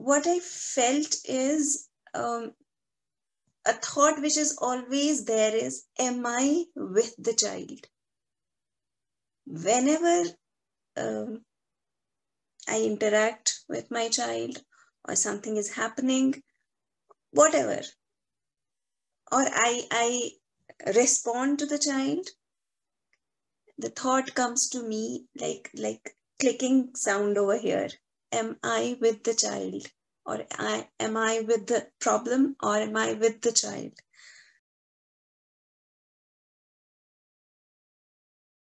what I felt is um, a thought which is always there is, am I with the child? Whenever um, I interact with my child or something is happening, whatever, or I, I respond to the child, the thought comes to me like, like clicking sound over here. Am I with the child? Or I, am I with the problem or am I with the child?